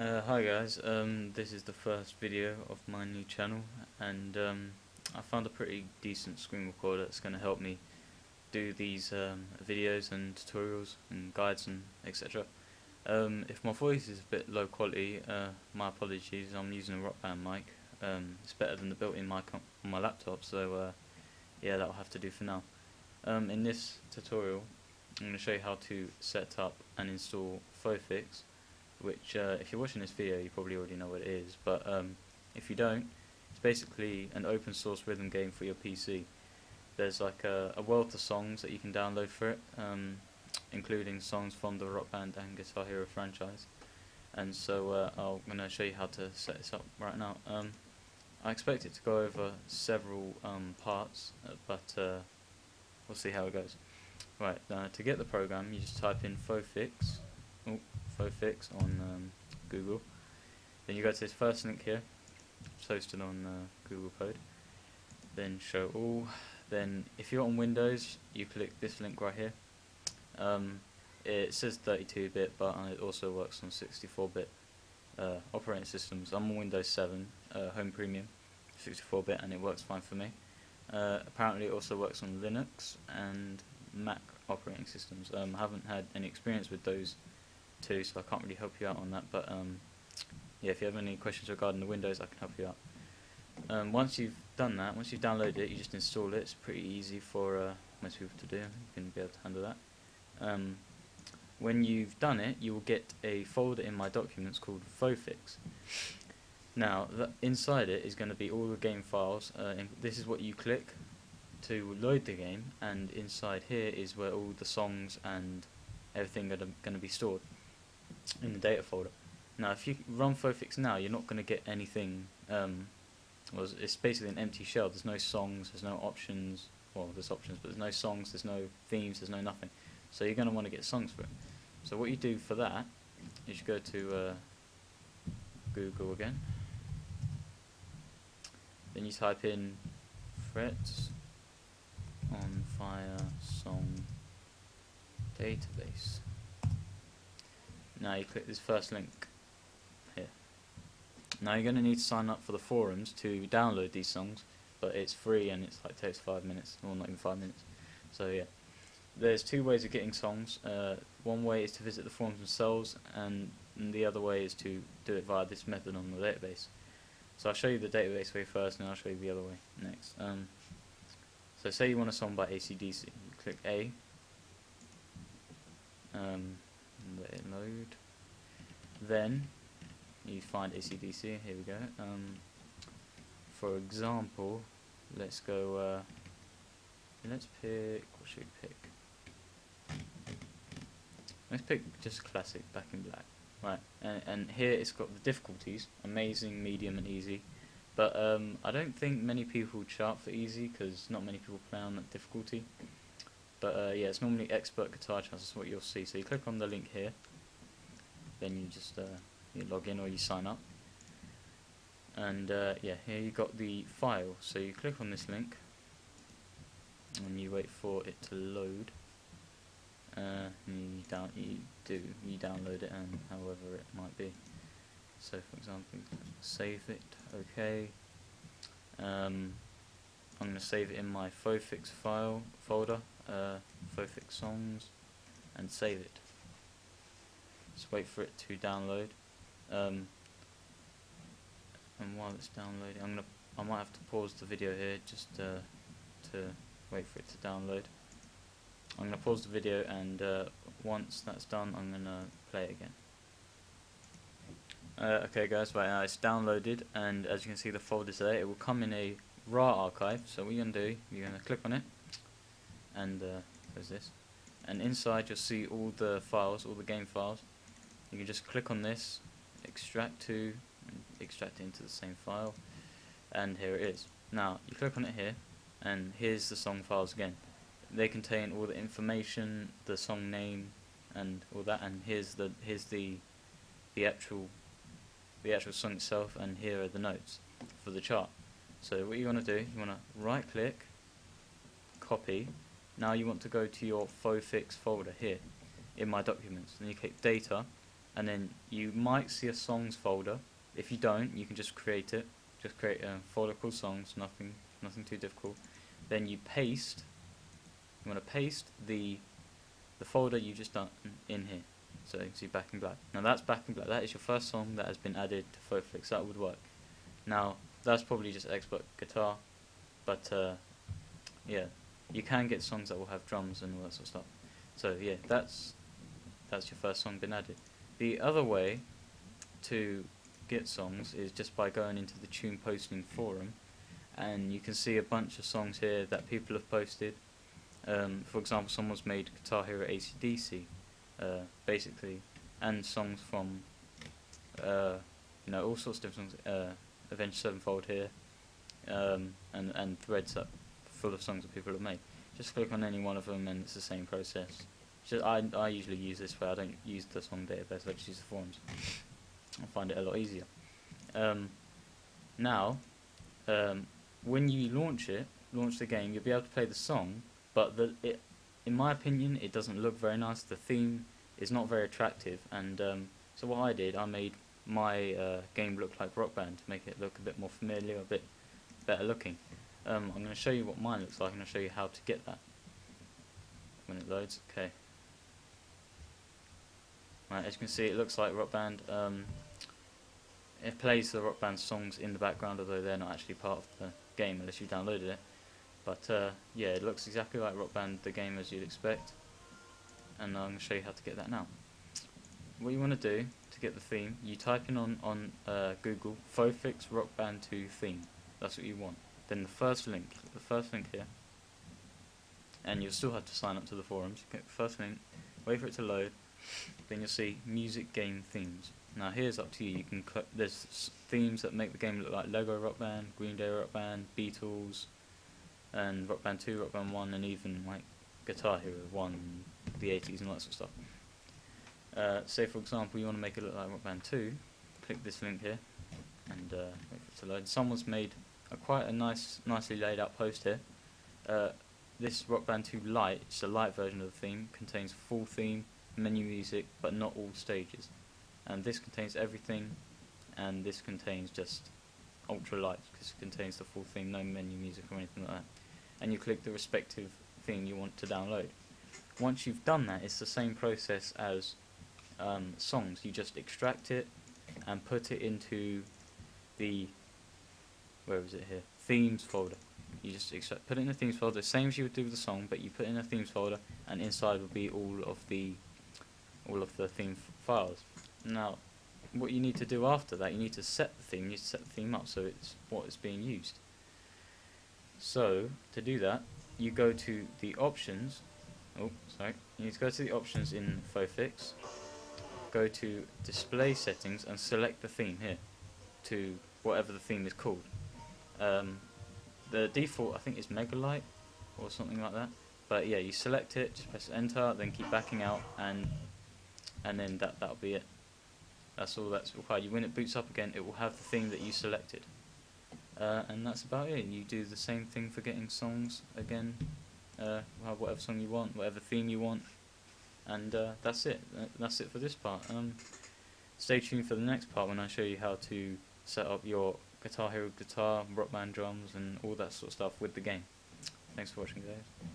Uh, hi guys, um, this is the first video of my new channel and um, I found a pretty decent screen recorder that's going to help me do these um, videos and tutorials and guides and etc. Um, if my voice is a bit low quality, uh, my apologies, I'm using a Rock Band mic. Um, it's better than the built-in mic on my laptop, so uh, yeah, that'll have to do for now. Um, in this tutorial, I'm going to show you how to set up and install Fofix which uh, if you're watching this video you probably already know what it is but um, if you don't it's basically an open source rhythm game for your PC there's like a, a wealth of songs that you can download for it um, including songs from the Rock Band and Guitar Hero franchise. And so uh, I'm going to show you how to set this up right now. Um, I expect it to go over several um, parts uh, but uh, we'll see how it goes. Right to get the program you just type in Fofix Fofix on um, Google. Then you go to this first link here, it's hosted on uh, Google Code. Then show all. Then if you're on Windows, you click this link right here. Um, it says 32-bit, but it also works on 64-bit uh, operating systems. I'm on Windows 7 uh, Home Premium, 64-bit, and it works fine for me. Uh, apparently, it also works on Linux and Mac operating systems. Um, I haven't had any experience with those too, so I can't really help you out on that. But um, yeah, if you have any questions regarding the Windows, I can help you out. Um, once you've done that, once you've downloaded it, you just install it. It's pretty easy for uh, most people to do. You can be able to handle that. Um, when you've done it, you will get a folder in my documents called Fofix. Now, inside it is going to be all the game files. Uh, this is what you click to load the game, and inside here is where all the songs and everything are going to be stored in the data folder. Now, if you run Fofix now, you're not going to get anything. Um, well, it's basically an empty shell. There's no songs. There's no options. Well, there's options, but there's no songs. There's no themes. There's no nothing. So you're going to want to get songs for it. So what you do for that is you go to uh, Google again. Then you type in frets on fire song database. Now you click this first link here. Now you're going to need to sign up for the forums to download these songs, but it's free and it's like takes five minutes, or not even five minutes. So yeah, there's two ways of getting songs. Uh, one way is to visit the forums themselves, and the other way is to do it via this method on the database. So I'll show you the database way first, and I'll show you the other way next. Um, so say you want a song by ACDC, you click A, um, it load. Then you find ACDC. Here we go. Um, for example, let's go. Uh, let's pick. What should we pick? Let's pick just classic Back in Black. Right, and, and here it's got the difficulties: amazing, medium, and easy. But um, I don't think many people chart for easy because not many people play on that difficulty. But uh, yeah, it's normally expert guitar channels. That's what you'll see. So you click on the link here, then you just uh, you log in or you sign up, and uh, yeah, here you got the file. So you click on this link, and you wait for it to load. Uh, you down you do you download it and however it might be. So for example, save it. Okay. Um, I'm going to save it in my Fofix file folder uh, Fofix songs and save it. Just wait for it to download. Um, and while it's downloading, I'm gonna I might have to pause the video here just uh, to wait for it to download. I'm gonna pause the video and uh, once that's done, I'm gonna play it again. Uh, okay guys, right now it's downloaded and as you can see the folder's there, it will come in a RAR archive, so what you're going to do, you're going to click on it, and uh, there's this. And inside you'll see all the files all the game files. You can just click on this extract to extract into the same file and here it is. Now you click on it here and here's the song files again. They contain all the information the song name and all that and here's the here's the the actual the actual song itself and here are the notes for the chart so what you want to do you want to right click copy now you want to go to your Fofix folder here in my documents. Then you click data and then you might see a songs folder. If you don't, you can just create it. Just create a folder called songs. Nothing, nothing too difficult. Then you paste. You want to paste the the folder you just done in here. So you can see Back in Black. Now that's Back in Black. That is your first song that has been added to FoFiX. That would work. Now that's probably just expert guitar, but uh, yeah, you can get songs that will have drums and all that sort of stuff. So yeah, that's that's your first song been added. The other way to get songs is just by going into the tune posting forum and you can see a bunch of songs here that people have posted. Um, for example, someone's made Guitar Hero ACDC, uh, basically, and songs from, uh, you know, all sorts of different songs. Uh, Avenged Sevenfold here, um, and and threads up full of songs that people have made. Just click on any one of them, and it's the same process. Just, I I usually use this way. I don't use the song database. I just use the forums. I find it a lot easier. Um, now, um, when you launch it, launch the game, you'll be able to play the song, but the it, in my opinion, it doesn't look very nice. The theme is not very attractive, and um, so what I did, I made my uh, game look like Rock Band to make it look a bit more familiar, a bit better looking. Um, I'm going to show you what mine looks like, and I'll show you how to get that when it loads. Okay. Right, as you can see, it looks like Rock Band. Um, it plays the Rock Band songs in the background, although they're not actually part of the game unless you downloaded it. But uh, yeah, it looks exactly like Rock Band, the game, as you'd expect. And I'm going to show you how to get that now. What you want to do to get the theme, you type in on, on uh, Google FoFiX Rock Band 2 theme. That's what you want. Then the first link, the first link here, and you'll still have to sign up to the forums. The first link, wait for it to load, then you'll see music game themes. Now here's up to you. You can there's themes that make the game look like Lego Rock Band, Green Day Rock Band, Beatles, and Rock Band 2, Rock Band 1, and even like Guitar Hero 1, the 80s, and all that sort of stuff. Uh, say for example you want to make it look like Rock Band 2, click this link here, and uh, wait for it to load. Someone's made a quite a nice, nicely laid out post here. Uh, this Rock Band 2 Lite, it's a light version of the theme, contains full theme, menu music, but not all stages. And this contains everything, and this contains just ultra light, because it contains the full theme, no menu music or anything like that. And you click the respective thing you want to download. Once you've done that, it's the same process as um, songs. You just extract it and put it into the where is it here? Themes folder. You just extract, put it in the themes folder, same as you would do with the song, but you put it in a themes folder, and inside will be all of the all of the theme files. Now, what you need to do after that, you need to set the theme. You need to set the theme up so it's what is being used. So to do that, you go to the options. Oh, sorry. You need to go to the options in FoFiX. Go to display settings and select the theme here to whatever the theme is called. Um, the default I think is MegaLight or something like that. But yeah, you select it, just press enter, then keep backing out, and and then that that'll be it. That's all that's required. You when it boots up again, it will have the theme that you selected, uh, and that's about it. You do the same thing for getting songs again. Uh, have whatever song you want, whatever theme you want, and uh, that's it. That's it for this part. Um, stay tuned for the next part when I show you how to set up your Guitar Hero guitar, Rock Band drums, and all that sort of stuff with the game. Thanks for watching, guys.